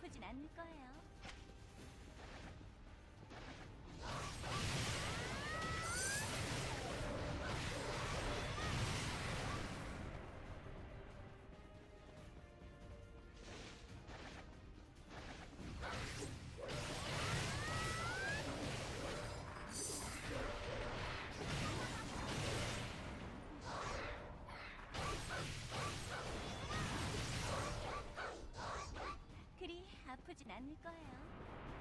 아프진 않을 거예요. 아프진 않을 거예요.